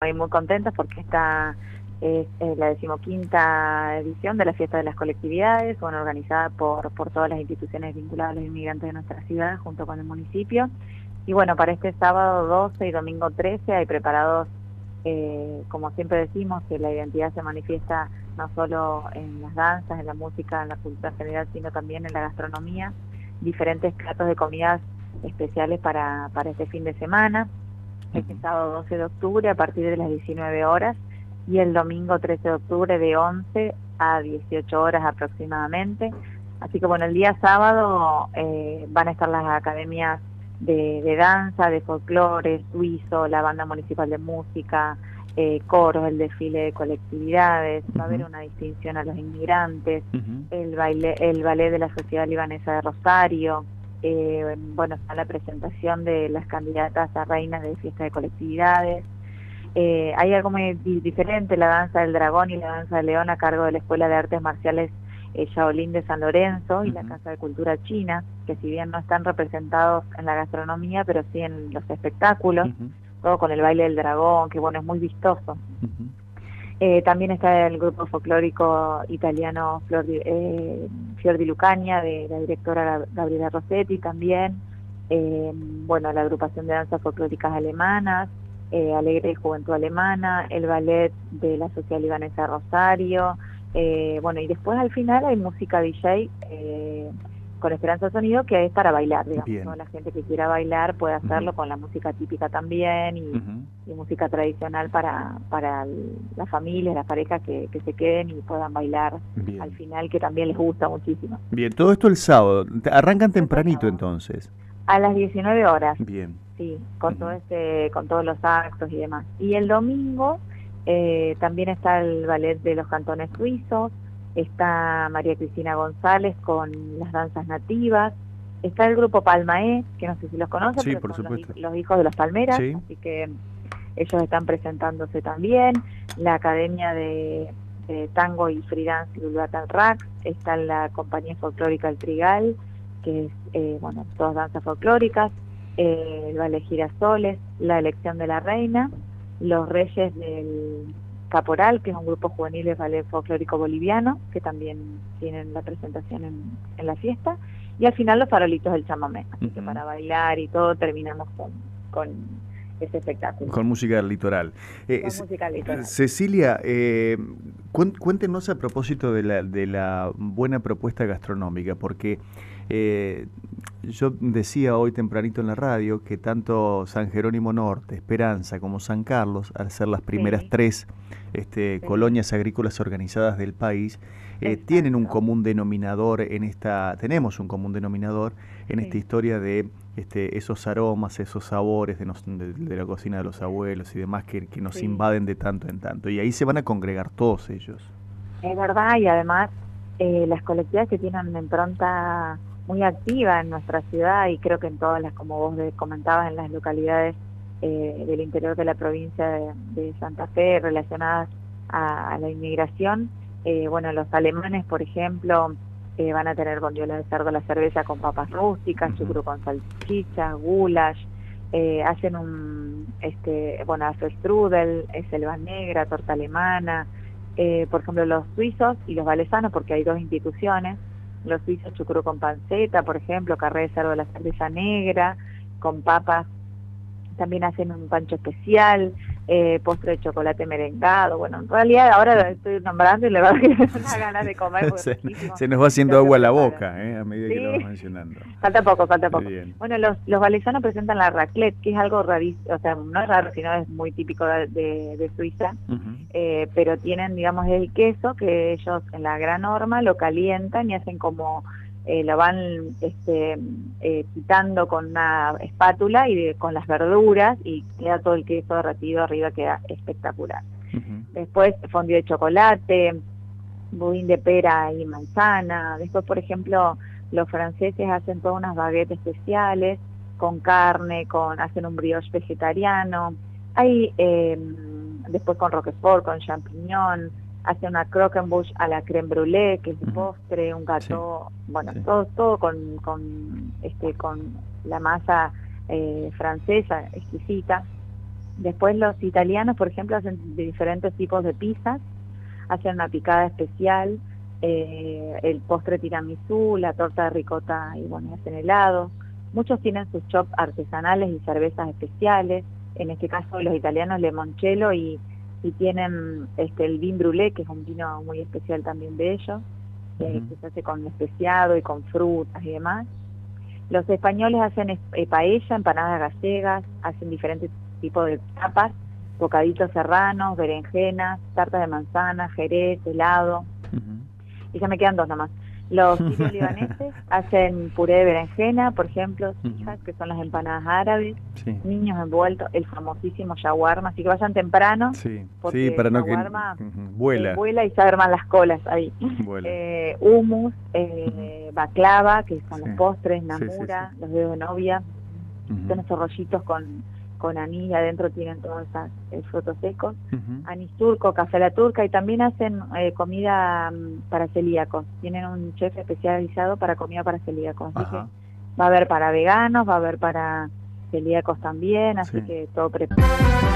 Estoy muy contenta porque esta es, la decimoquinta edición de la Fiesta de las Colectividades, bueno, organizada por, todas las instituciones vinculadas a los inmigrantes de nuestra ciudad, junto con el municipio. Y bueno, para este sábado 12 y domingo 13 hay preparados, eh, como siempre decimos, que la identidad se manifiesta no solo en las danzas, en la música, en la cultura general, sino también en la gastronomía, diferentes platos de comidas especiales para este fin de semana este sábado 12 de octubre a partir de las 19 horas y el domingo 13 de octubre de 11 a 18 horas aproximadamente. Así que bueno, el día sábado eh, van a estar las academias de, danza, de folclore, suizo, la banda municipal de música, eh, coros, el desfile de colectividades, va a haber una distinción a los inmigrantes, el baile, el ballet de la Sociedad Libanesa de Rosario, eh, bueno, está la presentación de las candidatas a reinas de fiesta de colectividades. Eh, hay algo muy diferente, la danza del dragón y la danza del león a cargo de la Escuela de Artes Marciales eh, Shaolin de San Lorenzo y la Casa de Cultura China, que si bien no están representados en la gastronomía, pero sí en los espectáculos, todo con el baile del dragón, que bueno, es muy vistoso. Eh, también está el grupo folclórico italiano Flor eh, Fior di Lucania, de la directora Gabriela Rossetti también. Eh, bueno, la agrupación de danzas folclóricas alemanas, eh, Alegre Juventud Alemana, el ballet de la Social Libanesa Rosario. bueno, y después al final hay música DJ con Esperanza Sonido, que es para bailar, digamos. La gente que quiera bailar puede hacerlo con la música típica también y, música tradicional para, para las familias, las parejas que, se queden y puedan bailar al final, que también les gusta muchísimo. Bien, todo esto el sábado. Arrancan tempranito entonces. A las 19 horas. Bien. Sí, con, todo este, con todos los actos y demás. Y el domingo eh, también está el ballet de los cantones suizos está María Cristina González con las danzas nativas, está el grupo Palmaé, que no sé si los conocen, pero por son Los, hijos de los Palmeras, así que ellos están presentándose también, la Academia de, Tango y Freelance y Rax, está la compañía folclórica El Trigal, que es, eh, bueno, todas danzas folclóricas, eh, el Ballet Girasoles, la elección de la reina, los reyes del Caporal, que es un grupo juvenil de ballet folclórico boliviano, que también tienen la presentación en, la fiesta, y al final los farolitos del chamamé, así que para bailar y todo terminamos con, con ese espectáculo. Con música del litoral. Eh, con música litoral. Cecilia, eh, cuéntenos a propósito de la, de la buena propuesta gastronómica, porque eh, yo decía hoy tempranito en la radio que tanto San Jerónimo Norte, Esperanza como San Carlos, al ser las primeras tres este, colonias agrícolas organizadas del país, eh, tienen un común denominador en esta, tenemos un común denominador en esta historia de este, esos aromas, esos sabores de, la cocina de los abuelos y demás que, nos invaden de tanto en tanto. Y ahí se van a congregar todos ellos. Es verdad, y además eh, las colectividades que tienen una impronta muy activa en nuestra ciudad y creo que en todas las, como vos comentabas, en las localidades eh, del interior de la provincia de, Santa Fe relacionadas a, la inmigración. Eh, bueno, los alemanes, por ejemplo, eh, van a tener bondiola de cerdo, la cerveza con papas rústicas, chucro con salchichas, goulash, hacen un, este, bueno, hace strudel, selva negra, torta alemana, por ejemplo, los suizos y los valesanos, porque hay dos instituciones, los suizos chucrú con panceta, por ejemplo, carré de cerdo de la cerveza negra, con papas, también hacen un pancho especial, eh, postre de chocolate merengado, bueno, en realidad ahora lo estoy nombrando y le va a dar una ganas de comer. se, se, nos va haciendo agua a la boca eh, a medida que lo vamos mencionando. Falta poco, falta poco. Bueno, los, los valencianos presentan la raclette, que es algo rarísimo, o sea, no es raro, sino es muy típico de, de, Suiza, eh, pero tienen, digamos, el queso que ellos en la gran norma lo calientan y hacen como eh, lo van este, eh, quitando con una espátula y con las verduras y queda todo el queso derretido arriba, queda espectacular. Después fondue de chocolate, budín de pera y manzana. Después, por ejemplo, los franceses hacen todas unas baguettes especiales con carne, con hacen un brioche vegetariano. Hay em, después con roquefort, con champiñón, hace una croquembouche a la creme brûlée, que es de postre, un gato, bueno, todo, todo con, con, este, con la masa eh, francesa exquisita. Después los italianos, por ejemplo, hacen diferentes tipos de pizzas, hacen una picada especial, eh, el postre tiramisú, la torta de ricota y bueno, hacen helado. Muchos tienen sus chops artesanales y cervezas especiales, en este caso los italianos limoncello y, y tienen este, el vin brûlé, que es un vino muy especial también de ellos, eh, que se hace con especiado y con frutas y demás. Los españoles hacen eh, paella, empanadas gallegas, hacen diferentes tipos de tapas, bocaditos serranos, berenjenas, tarta de manzana, jerez, helado. Y ya me quedan dos nomás. Los libaneses hacen puré de berenjena, por ejemplo, hijas, que son las empanadas árabes, niños envueltos, el famosísimo shawarma, así que vayan temprano, sí, porque para no que vuela. Eh, vuela y se arman las colas ahí. Eh, humus, eh, baklava, que son los postres, namura, los dedos de novia, son esos rollitos con con anís, adentro tienen todos esos eh, frutos secos, anís turco, café la turca y también hacen eh, comida mm, para celíacos, tienen un chef especializado para comida para celíacos, así que va a haber para veganos, va a haber para celíacos también, así que todo preparado.